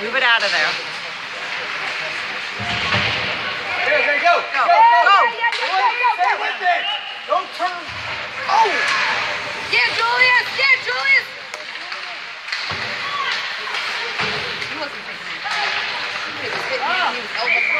Move it out of there. There, there, go. Go, go, go. go. Yeah, yeah, yeah, go, it. Don't turn. Oh. Yeah, Julius. Yeah, Julius. He wasn't thinking. He was hitting me. He was.